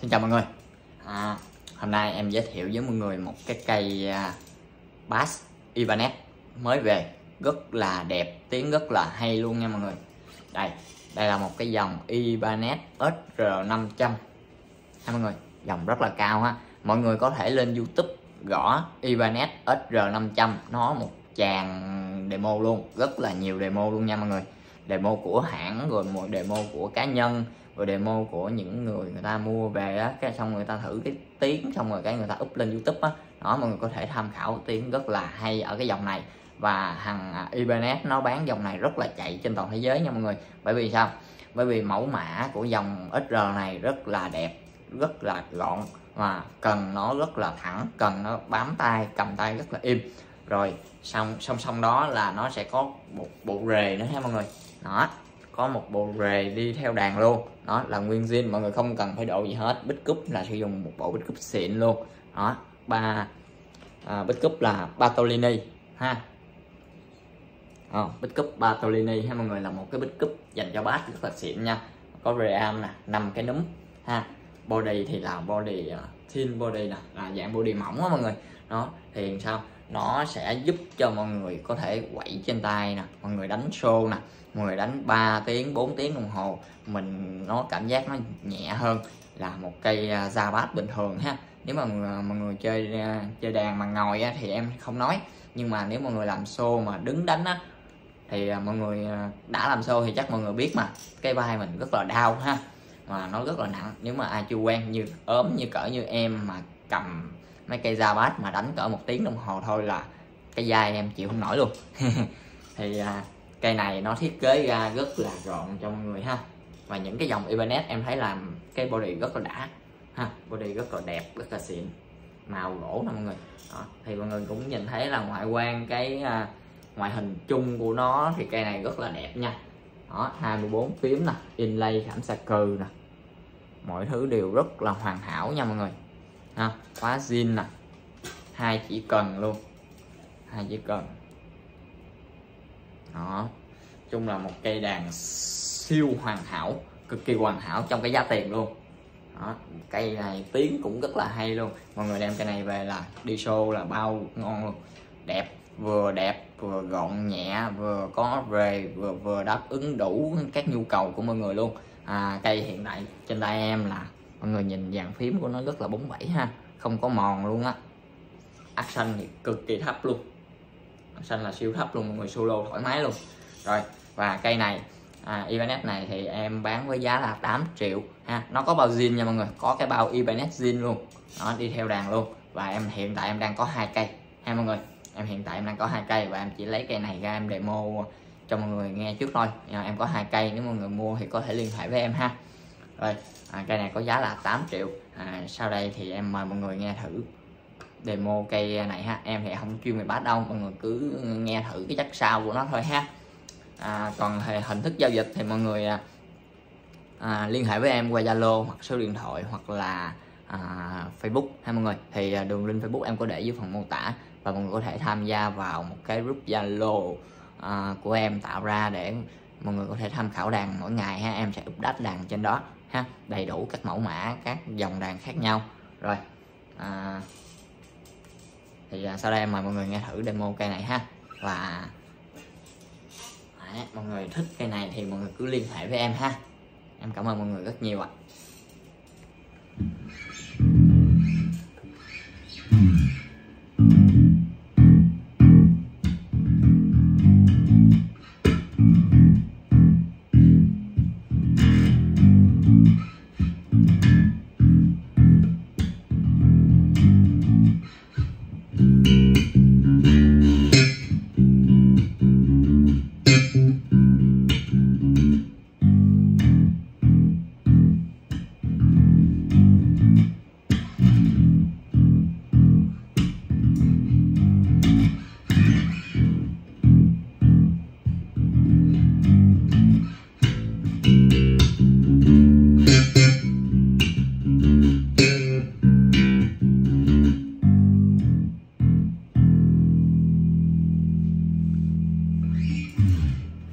Xin chào mọi người. À, Hôm nay em giới thiệu với mọi người một cái cây uh, Bass Ibanez mới về. Rất là đẹp, tiếng rất là hay luôn nha mọi người. Đây, đây là một cái dòng Ibanez SR500 ha mọi người, dòng rất là cao ha. Mọi người có thể lên Youtube gõ Ibanez SR500 Nó một tràng demo luôn, rất là nhiều demo luôn nha mọi người Demo của hãng, rồi một demo của cá nhân, rồi demo của những người người ta mua về á, cái xong người ta thử cái tiếng, xong rồi cái người ta up lên youtube á. Đó, mọi người có thể tham khảo tiếng rất là hay ở cái dòng này. Và thằng à, Ibanez nó bán dòng này rất là chạy trên toàn thế giới nha mọi người. Bởi vì sao? Bởi vì mẫu mã của dòng XR này rất là đẹp, rất là gọn, và cần nó rất là thẳng, cần nó bám tay, cầm tay rất là im rồi xong song song đó là nó sẽ có một bộ rề nữa ha mọi người. Đó có một bộ rề đi theo đàn luôn. Đó là nguyên zin mọi người không cần phải độ gì hết. Bích cúp là sử dụng một bộ bích cúp xịn luôn. Đó ba à, bích cúp là Bartolini ha. À, bích cúp Bartolini ha mọi người là một cái bích cúp dành cho bass rất là xịn nha. Có ream nè năm cái núm ha. Body thì là body uh, thin body nè là dạng body mỏng á mọi người. Đó thì sao? Nó sẽ giúp cho mọi người có thể quậy trên tay nè mọi người đánh xô nè mọi người đánh 3 tiếng 4 tiếng đồng hồ mình nó cảm giác nó nhẹ hơn là một cây à, da bát bình thường ha. Nếu mà à, mọi người chơi à, chơi đàn mà ngồi á, thì em không nói nhưng mà nếu mọi người làm xô mà đứng đánh á thì mọi người đã làm xô thì chắc mọi người biết mà cái vai mình rất là đau ha mà nó rất là nặng. Nếu mà ai chưa quen như ốm như cỡ như em mà cầm mấy cây da bát mà đánh cỡ một tiếng đồng hồ thôi là cái da em chịu không nổi luôn. Thì à, cây này nó thiết kế ra rất là gọn cho mọi người ha. Và những cái dòng Ibanez em thấy làm cái body rất là đã ha. Body rất là đẹp rất là xịn. Màu gỗ nè mọi người. Đó. thì mọi người cũng nhìn thấy là ngoại quan cái à, ngoại hình chung của nó thì cây này rất là đẹp nha. Đó 24 phím nè inlay khảm xà cừ nè. Mọi thứ đều rất là hoàn hảo nha mọi người ha khóa zin nè. Hai chỉ cần luôn. Hai chỉ cần. Đó. Chung là một cây đàn siêu hoàn hảo cực kỳ hoàn hảo trong cái giá tiền luôn. Đó, cây này tiếng cũng rất là hay luôn. Mọi người đem cây này về là đi show là bao ngon luôn. Đẹp vừa đẹp vừa gọn nhẹ vừa có về vừa vừa đáp ứng đủ các nhu cầu của mọi người luôn. À, cây hiện tại trên tay em là mọi người nhìn dàn phím của nó rất là bóng bẩy ha. Không có mòn luôn á. Action thì cực kỳ thấp luôn. Action là siêu thấp luôn mọi người solo thoải mái luôn. Rồi và cây này à, Ibanez này thì em bán với giá là 8 triệu ha. Nó có bao zin nha mọi người. Có cái bao Ibanez zin luôn. Nó đi theo đàn luôn. Và em hiện tại em đang có hai cây ha mọi người. Em hiện tại em đang có hai cây và em chỉ lấy cây này ra em demo cho mọi người nghe trước thôi. À, em có hai cây nếu mọi người mua thì có thể liên hệ với em ha rồi à, cây này có giá là 8 triệu. À, sau đây thì em mời mọi người nghe thử demo cây này ha. Em thì không chuyên về bát đâu mọi người cứ nghe thử cái chất sau của nó thôi ha. À, còn hình thức giao dịch thì mọi người à, à, liên hệ với em qua zalo hoặc số điện thoại hoặc là à, facebook ha mọi người. Thì à, đường link facebook em có để dưới phần mô tả và mọi người có thể tham gia vào một cái group zalo à, của em tạo ra để mọi người có thể tham khảo đàn mỗi ngày ha em sẽ update đàn trên đó ha đầy đủ các mẫu mã các dòng đàn khác nhau. Rồi à, thì à, sau đây em mời mọi người nghe thử demo cây này ha. Và Đấy, mọi người thích cây này thì mọi người cứ liên hệ với em ha. Em cảm ơn mọi người rất nhiều ạ.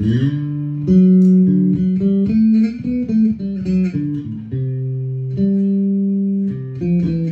Thank -hmm. you.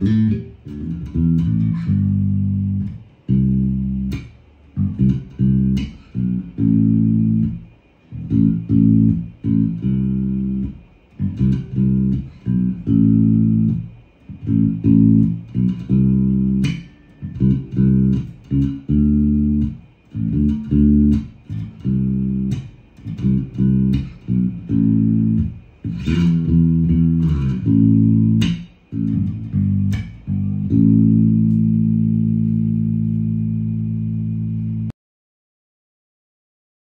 うん。